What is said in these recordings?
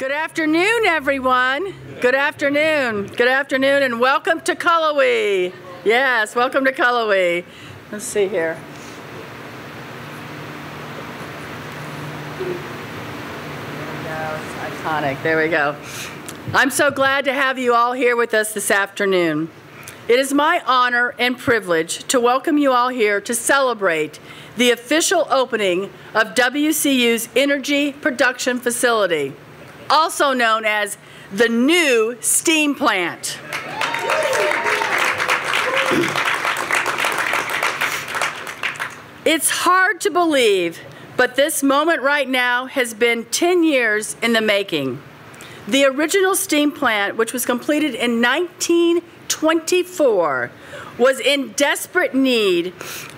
Good afternoon, everyone. Good afternoon. Good afternoon, and welcome to Cullowhee. Yes, welcome to Cullowhee. Let's see here. Iconic. There we go. I'm so glad to have you all here with us this afternoon. It is my honor and privilege to welcome you all here to celebrate the official opening of WCU's Energy Production Facility, also known as the new steam plant. It's hard to believe, but this moment right now has been 10 years in the making. The original steam plant, which was completed in 1924, was in desperate need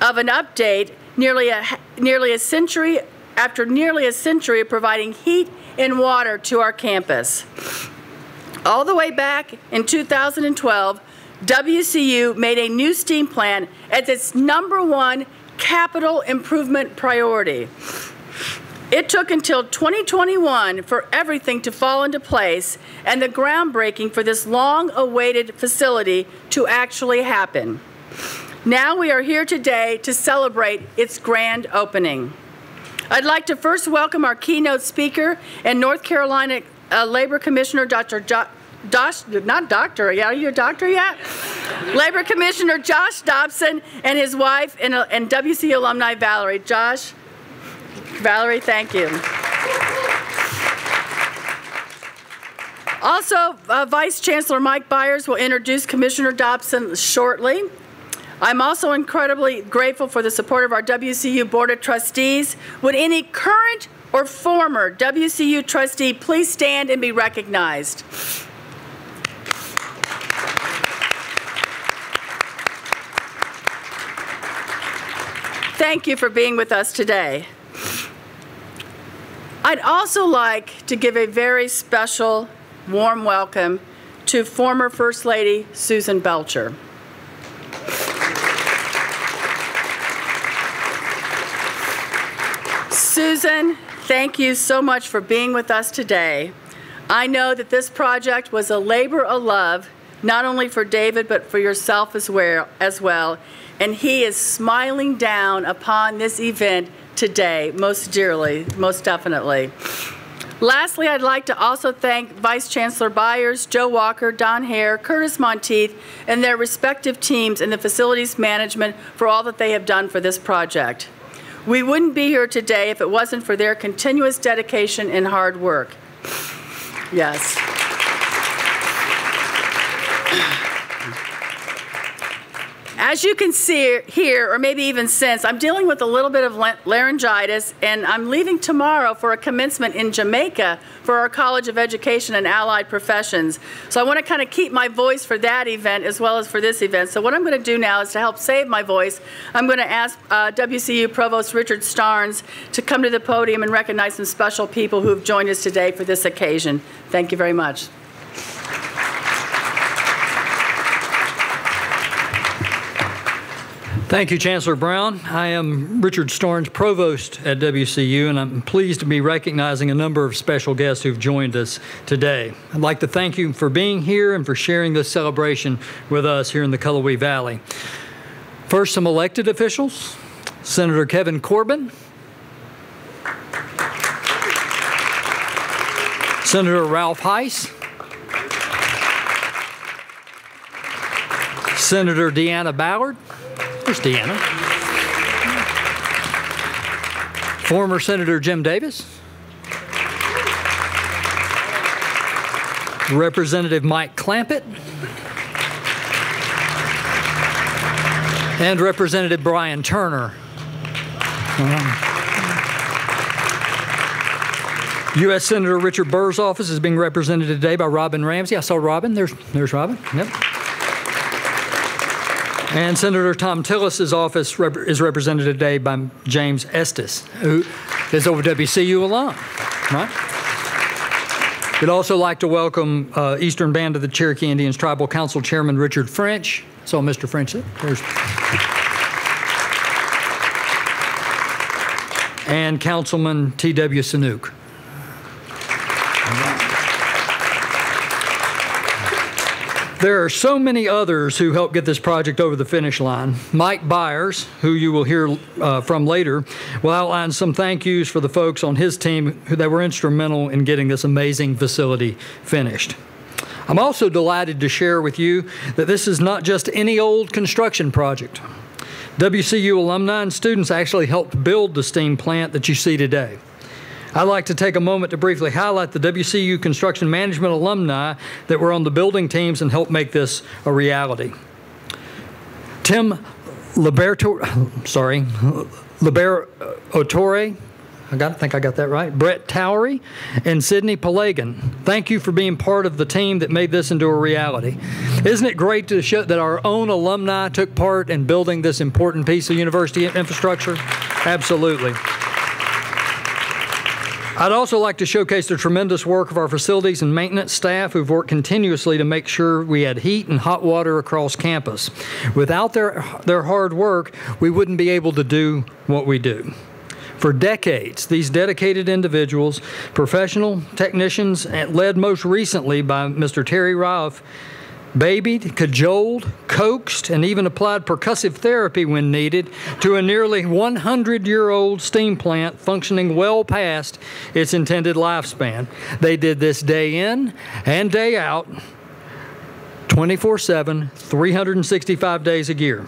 of an update nearly a, nearly a century after nearly a century of providing heat and water to our campus. All the way back in 2012, WCU made a new steam plant as its number one capital improvement priority. It took until 2021 for everything to fall into place and the groundbreaking for this long awaited facility to actually happen. Now we are here today to celebrate its grand opening. I'd like to first welcome our keynote speaker and North Carolina uh, Labor Commissioner Dr. Jo Josh, not doctor, yeah, are you a doctor yet? Labor Commissioner Josh Dobson and his wife and, uh, and WC alumni Valerie. Josh, Valerie, thank you. Also, uh, Vice Chancellor Mike Byers will introduce Commissioner Dobson shortly. I'm also incredibly grateful for the support of our WCU Board of Trustees. Would any current or former WCU trustee please stand and be recognized? Thank you for being with us today. I'd also like to give a very special, warm welcome to former First Lady Susan Belcher. Susan, thank you so much for being with us today. I know that this project was a labor of love, not only for David, but for yourself as well, as well. And he is smiling down upon this event today, most dearly, most definitely. Lastly, I'd like to also thank Vice Chancellor Byers, Joe Walker, Don Hare, Curtis Monteith, and their respective teams in the facilities management for all that they have done for this project. We wouldn't be here today if it wasn't for their continuous dedication and hard work. Yes. As you can see here, or maybe even since, I'm dealing with a little bit of laryngitis, and I'm leaving tomorrow for a commencement in Jamaica for our College of Education and Allied Professions. So I want to kind of keep my voice for that event as well as for this event. So what I'm going to do now is to help save my voice, I'm going to ask uh, WCU Provost Richard Starnes to come to the podium and recognize some special people who have joined us today for this occasion. Thank you very much. Thank you, Chancellor Brown. I am Richard Starnes, Provost at WCU, and I'm pleased to be recognizing a number of special guests who've joined us today. I'd like to thank you for being here and for sharing this celebration with us here in the Cullowhee Valley. First, some elected officials. Senator Kevin Corbin, Senator Ralph Hise, Senator Deanna Ballard, Deanna. Former Senator Jim Davis. Representative Mike Clampett. And Representative Brian Turner. U.S. Senator Richard Burr's office is being represented today by Robin Ramsey. I saw Robin. There's, there's Robin. Yep. And Senator Thom Tillis's office rep is represented today by James Estes, who is over WCU alum, right? We'd also like to welcome uh, Eastern Band of the Cherokee Indians Tribal Council Chairman Richard French. So, Mr. French, there's. And Councilman T.W. Saunooke. There are so many others who helped get this project over the finish line. Mike Byers, who you will hear uh, from later, will outline some thank yous for the folks on his team who that were instrumental in getting this amazing facility finished. I'm also delighted to share with you that this is not just any old construction project. WCU alumni and students actually helped build the steam plant that you see today. I'd like to take a moment to briefly highlight the WCU construction management alumni that were on the building teams and helped make this a reality. Tim Liberto, sorry, Liberatore, I got, think I got that right. Brett Towery and Sydney Pelagan. Thank you for being part of the team that made this into a reality. Isn't it great to show that our own alumni took part in building this important piece of university infrastructure? Absolutely. I'd also like to showcase the tremendous work of our facilities and maintenance staff who've worked continuously to make sure we had heat and hot water across campus. Without their, their hard work, we wouldn't be able to do what we do. For decades, these dedicated individuals, professional technicians, led most recently by Mr. Terry Ralph, babied, cajoled, coaxed, and even applied percussive therapy when needed to a nearly 100 year old steam plant functioning well past its intended lifespan. They did this day in and day out, 24 7, 365 days a year.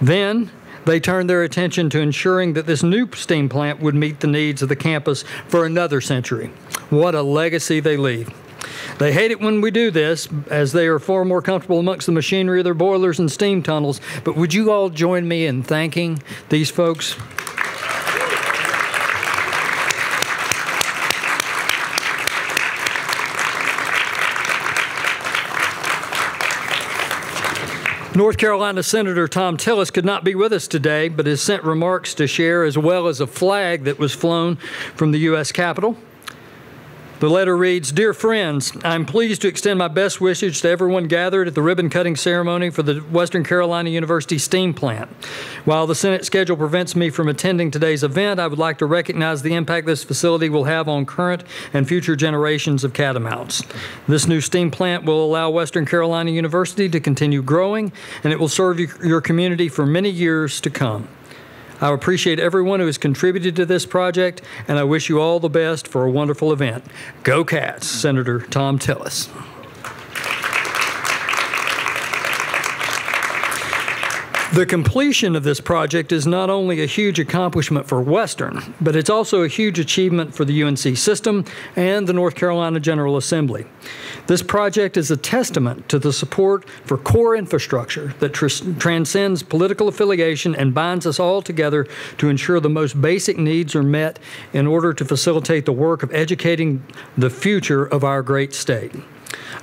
Then, they turned their attention to ensuring that this new steam plant would meet the needs of the campus for another century. What a legacy they leave. They hate it when we do this, as they are far more comfortable amongst the machinery of their boilers and steam tunnels. But would you all join me in thanking these folks? North Carolina Senator Thom Tillis could not be with us today, but has sent remarks to share as well as a flag that was flown from the U.S. Capitol. The letter reads Dear friends, I'm pleased to extend my best wishes to everyone gathered at the ribbon cutting ceremony for the Western Carolina University steam plant. While the Senate schedule prevents me from attending today's event, I would like to recognize the impact this facility will have on current and future generations of catamounts. This new steam plant will allow Western Carolina University to continue growing, and it will serve your community for many years to come. I appreciate everyone who has contributed to this project, and I wish you all the best for a wonderful event. Go Cats, Senator Thom Tillis. The completion of this project is not only a huge accomplishment for Western, but it's also a huge achievement for the UNC system and the North Carolina General Assembly. This project is a testament to the support for core infrastructure that tr transcends political affiliation and binds us all together to ensure the most basic needs are met in order to facilitate the work of educating the future of our great state.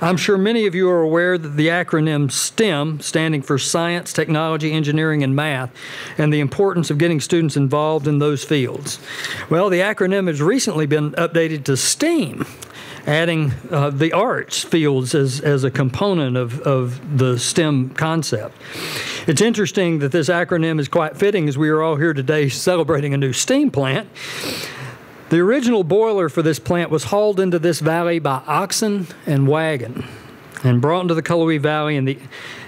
I'm sure many of you are aware that the acronym STEM, standing for Science, Technology, Engineering, and Math, and the importance of getting students involved in those fields. Well, the acronym has recently been updated to STEAM, adding uh, the arts fields as, as a component of, of the STEM concept. It's interesting that this acronym is quite fitting as we are all here today celebrating a new steam plant. The original boiler for this plant was hauled into this valley by oxen and wagon and brought into the Cullowhee Valley and the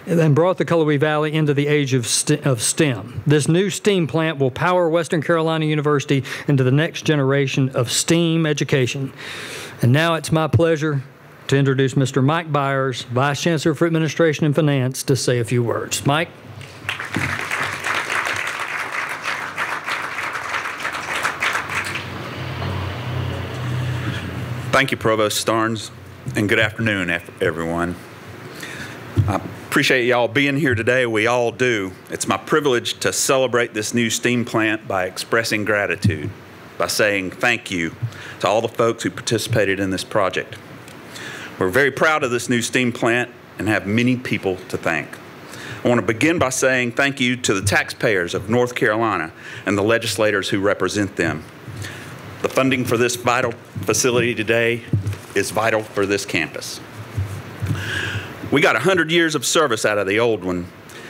and brought the Cullowhee Valley into the age of, st of STEM. This new steam plant will power Western Carolina University into the next generation of STEAM education. And now it's my pleasure to introduce Mr. Mike Byers, Vice Chancellor for Administration and Finance, to say a few words. Mike? Thank you, Provost Starnes, and good afternoon, everyone. I appreciate y'all being here today. We all do. It's my privilege to celebrate this new steam plant by expressing gratitude, by saying thank you to all the folks who participated in this project. We're very proud of this new steam plant and have many people to thank. I want to begin by saying thank you to the taxpayers of North Carolina and the legislators who represent them. The funding for this vital facility today is vital for this campus. We got 100 years of service out of the old one,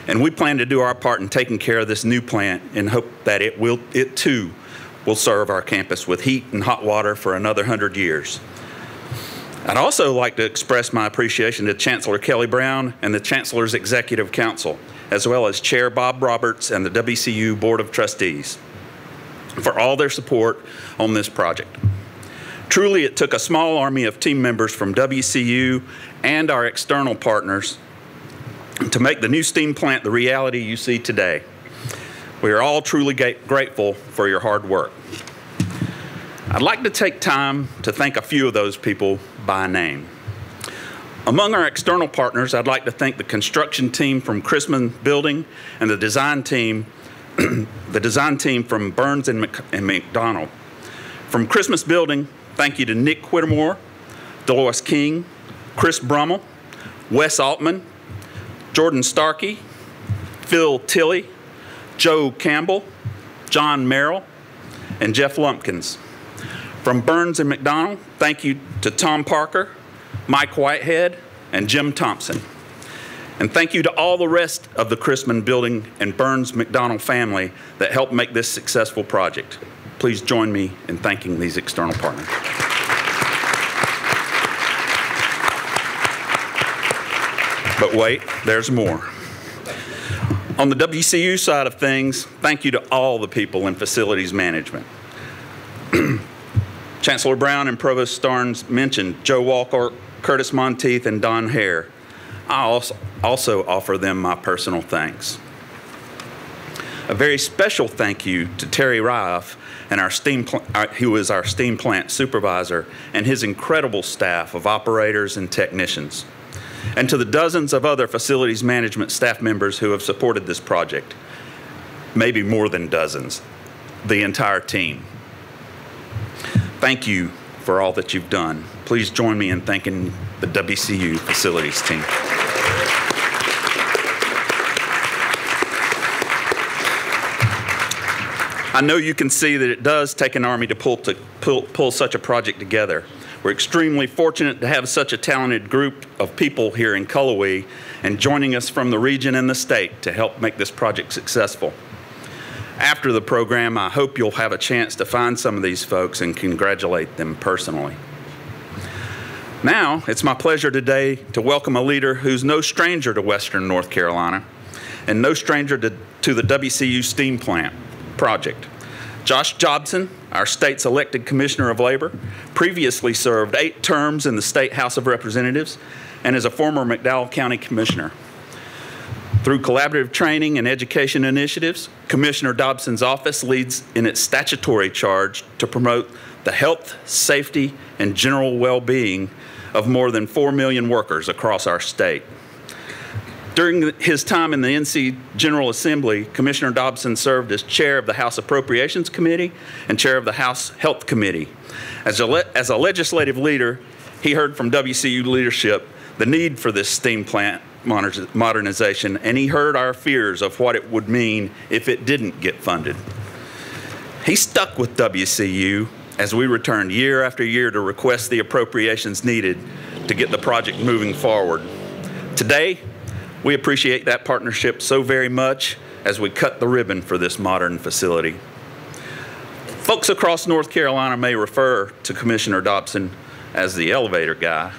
and we plan to do our part in taking care of this new plant and hope that it will it too will serve our campus with heat and hot water for another 100 years. I'd also like to express my appreciation to Chancellor Kelli Brown and the Chancellor's Executive Council, as well as Chair Bob Roberts and the WCU Board of Trustees for all their support on this project. Truly, it took a small army of team members from WCU and our external partners to make the new steam plant the reality you see today. We are all truly grateful for your hard work. I'd like to take time to thank a few of those people by name. Among our external partners, I'd like to thank the construction team from Christman Building and the design team, the design team from Burns and, Mc and McDonnell. From Christman Building, thank you to Nick Whittemore, Dolores King, Chris Brummel, Wes Altman, Jordan Starkey, Phil Tilley, Joe Campbell, John Merrill, and Jeff Lumpkins. From Burns and McDonnell, thank you to Tom Parker, Mike Whitehead, and Jim Thompson. And thank you to all the rest of the Christman Building and Burns McDonnell family that helped make this successful project. Please join me in thanking these external partners. But wait, there's more. On the WCU side of things, thank you to all the people in facilities management. Chancellor Brown and Provost Starnes mentioned Joe Walker, Curtis Monteith, and Don Hare. I also, also offer them my personal thanks. A very special thank you to Terry Ryoff and our steam uh, who is our steam plant supervisor and his incredible staff of operators and technicians and to the dozens of other facilities management staff members who have supported this project. Maybe more than dozens, the entire team. Thank you for all that you've done. Please join me in thanking the WCU facilities team. I know you can see that it does take an army to pull, to pull, pull such a project together. We're extremely fortunate to have such a talented group of people here in Cullowhee and joining us from the region and the state to help make this project successful. After the program, I hope you'll have a chance to find some of these folks and congratulate them personally. Now, it's my pleasure today to welcome a leader who's no stranger to Western North Carolina and no stranger to, to the WCU Steam Plant project. Josh Dobson, our state's elected Commissioner of Labor, previously served eight terms in the State House of Representatives and is a former McDowell County Commissioner. Through collaborative training and education initiatives, Commissioner Dobson's office leads in its statutory charge to promote the health, safety, and general well-being of more than 4 million workers across our state. During his time in the NC General Assembly, Commissioner Dobson served as chair of the House Appropriations Committee and chair of the House Health Committee. As a, as a legislative leader, he heard from WCU leadership the need for this steam plant modernization, and he heard our fears of what it would mean if it didn't get funded. He stuck with WCU as we returned year after year to request the appropriations needed to get the project moving forward. Today, we appreciate that partnership so very much as we cut the ribbon for this modern facility. Folks across North Carolina may refer to Commissioner Dobson as the elevator guy,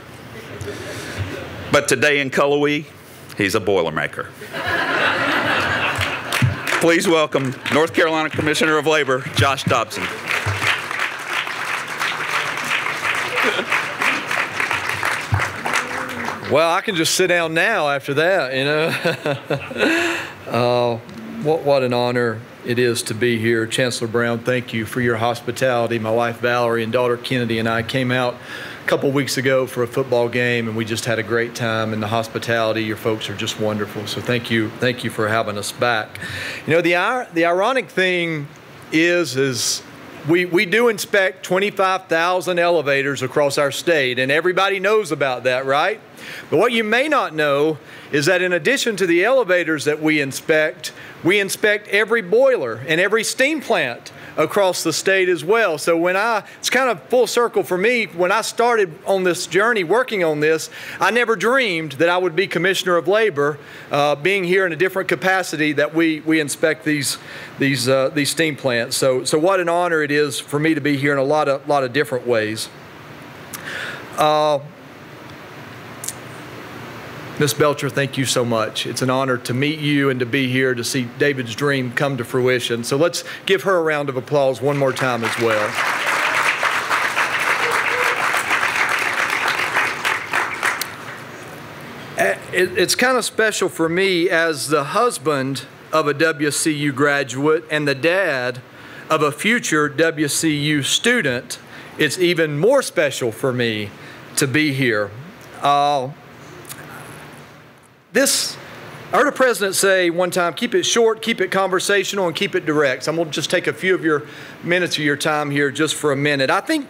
but today in Cullowhee, he's a Boilermaker. Please welcome North Carolina Commissioner of Labor, Josh Dobson. Well, I can just sit down now after that, you know. uh, what, what an honor it is to be here. Chancellor Brown, thank you for your hospitality. My wife Valerie and daughter Kennedy and I came out a couple weeks ago for a football game and we just had a great time and the hospitality your folks are just wonderful so thank you thank you for having us back you know the the ironic thing is is we, we do inspect 25,000 elevators across our state, and everybody knows about that, right? But what you may not know is that in addition to the elevators that we inspect, we inspect every boiler and every steam plant across the state as well. So when I, it's kind of full circle for me. When I started on this journey working on this, I never dreamed that I would be Commissioner of Labor, uh, being here in a different capacity that we, we inspect these, these, uh, these steam plants. So, so what an honor it is for me to be here in a lot of, lot of different ways. Uh, Miss Belcher, thank you so much. It's an honor to meet you and to be here to see David's dream come to fruition. So let's give her a round of applause one more time as well. Uh, it's kind of special for me as the husband of a WCU graduate and the dad of a future WCU student. It's even more special for me to be here. Uh, this, I heard a president say one time, keep it short, keep it conversational, and keep it direct. So I'm going to just take a few of your minutes of your time here just for a minute. I think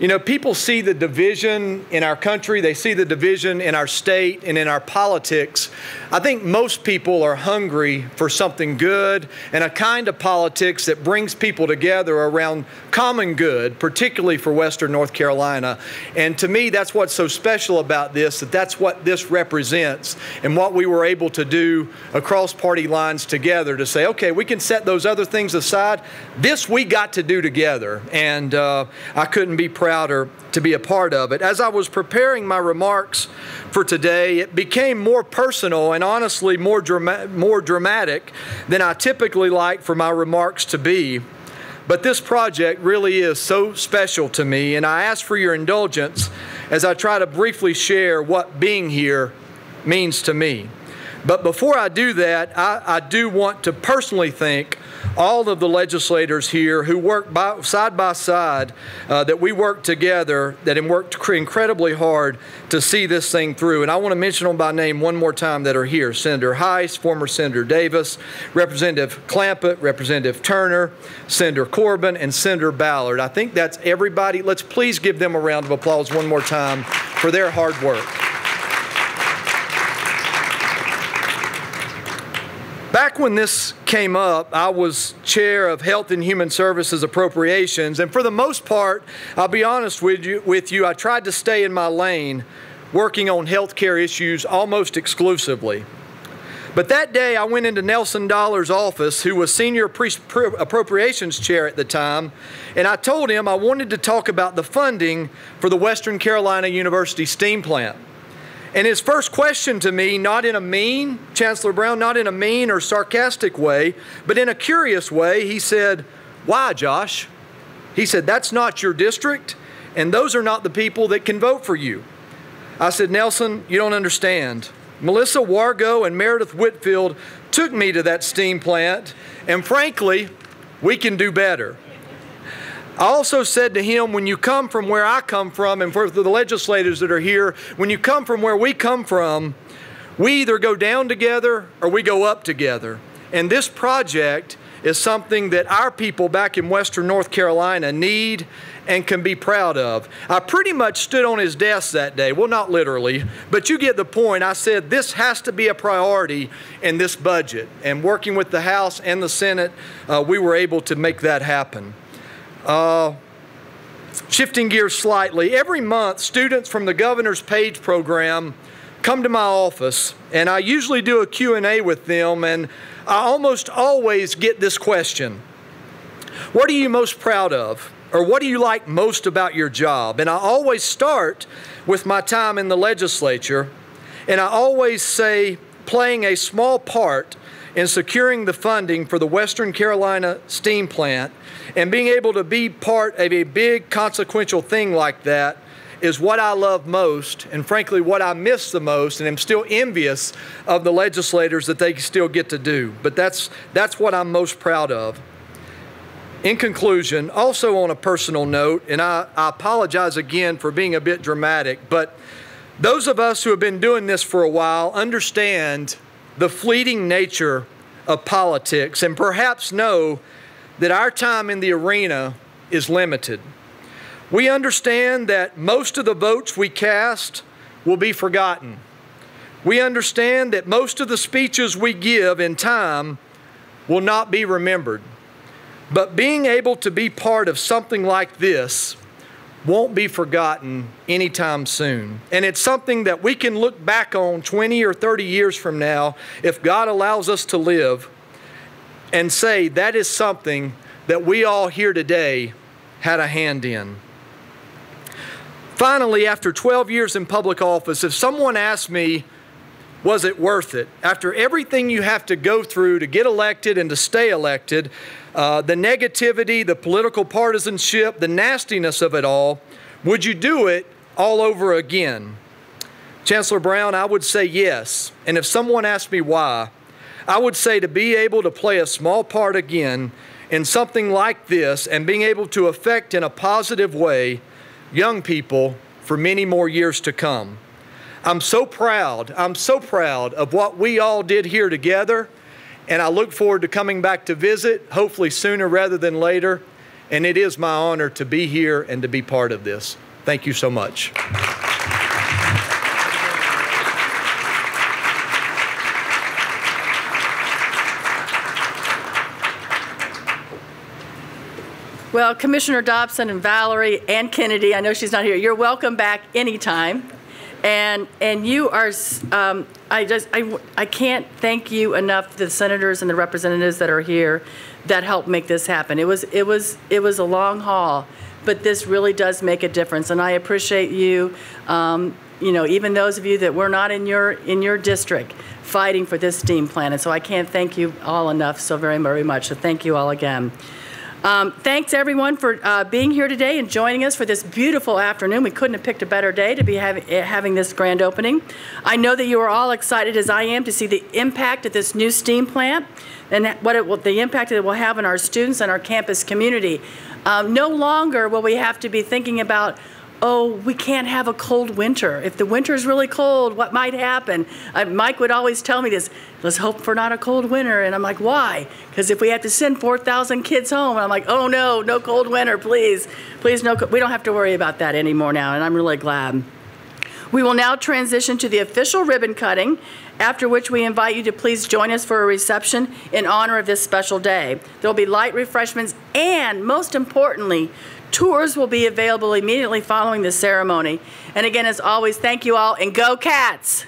you know, people see the division in our country, they see the division in our state and in our politics. I think most people are hungry for something good and a kind of politics that brings people together around common good, particularly for Western North Carolina. And to me, that's what's so special about this, that that's what this represents and what we were able to do across party lines together to say, okay, we can set those other things aside. This we got to do together. And uh, I couldn't be proud prouder to be a part of it. As I was preparing my remarks for today, it became more personal and honestly more, drama- more dramatic than I typically like for my remarks to be. But this project really is so special to me, and I ask for your indulgence as I try to briefly share what being here means to me. But before I do that, I, I do want to personally thank all of the legislators here who work by, side by side, uh, that we work together, that have worked incredibly hard to see this thing through. And I want to mention them by name one more time that are here Senator Hise, former Senator Davis, Representative Clampett, Representative Turner, Senator Corbin, and Senator Ballard. I think that's everybody. Let's please give them a round of applause one more time for their hard work. Back when this came up, I was chair of Health and Human Services Appropriations, and for the most part, I'll be honest with you, with you I tried to stay in my lane working on healthcare issues almost exclusively. But that day, I went into Nelson Dollar's office, who was senior appropriations chair at the time, and I told him I wanted to talk about the funding for the Western Carolina University steam plant. And his first question to me, not in a mean, Chancellor Brown, not in a mean or sarcastic way, but in a curious way, he said, Why, Josh? He said, That's not your district, and those are not the people that can vote for you. I said, Nelson, you don't understand. Melissa Wargo and Meredith Whitfield took me to that steam plant, and frankly, we can do better. I also said to him, when you come from where I come from, and for the legislators that are here, when you come from where we come from, we either go down together or we go up together. And this project is something that our people back in Western North Carolina need and can be proud of. I pretty much stood on his desk that day. Well, not literally, but you get the point. I said this has to be a priority in this budget. And working with the House and the Senate, uh, we were able to make that happen. Uh, shifting gears slightly, every month students from the Governor's Page program come to my office and I usually do a Q&A with them and I almost always get this question. What are you most proud of? Or what do you like most about your job? And I always start with my time in the legislature and I always say playing a small part in securing the funding for the Western Carolina steam plant and being able to be part of a big consequential thing like that is what I love most, and frankly, what I miss the most, and am still envious of the legislators that they still get to do. But that's, that's what I'm most proud of. In conclusion, also on a personal note, and I, I apologize again for being a bit dramatic, but those of us who have been doing this for a while understand the fleeting nature of politics and perhaps know that our time in the arena is limited. We understand that most of the votes we cast will be forgotten. We understand that most of the speeches we give in time will not be remembered. But being able to be part of something like this won't be forgotten anytime soon. And it's something that we can look back on 20 or 30 years from now, if God allows us to live, and say that is something that we all here today had a hand in. Finally, after 12 years in public office, if someone asked me, was it worth it? After everything you have to go through to get elected and to stay elected, uh, the negativity, the political partisanship, the nastiness of it all, would you do it all over again? Chancellor Brown, I would say yes. And if someone asked me why, I would say to be able to play a small part again in something like this and being able to affect in a positive way young people for many more years to come. I'm so proud, I'm so proud of what we all did here together, and I look forward to coming back to visit, hopefully sooner rather than later. And it is my honor to be here and to be part of this. Thank you so much. Well, Commissioner Dobson and Valerie and Kennedy, I know she's not here. You're welcome back anytime. And and you are, um, I just I, I can't thank you enough. The senators and the representatives that are here, that helped make this happen. It was it was it was a long haul, but this really does make a difference. And I appreciate you. Um, you know, even those of you that were not in your in your district fighting for this steam plant. And so I can't thank you all enough so very very much. So thank you all again. Um, thanks everyone for uh, being here today and joining us for this beautiful afternoon. We couldn't have picked a better day to be having, eh, having this grand opening. I know that you are all excited as I am to see the impact of this new steam plant and what it will, the impact it will have on our students and our campus community. Um, no longer will we have to be thinking about oh, we can't have a cold winter. If the winter is really cold, what might happen? Uh, Mike would always tell me this, let's hope for not a cold winter. And I'm like, why? Because if we have to send 4,000 kids home, I'm like, oh no, no cold winter, please. Please, no, we don't have to worry about that anymore now. And I'm really glad. We will now transition to the official ribbon cutting, after which we invite you to please join us for a reception in honor of this special day. There will be light refreshments and, most importantly, Tours will be available immediately following the ceremony. And again, as always, thank you all and go Cats!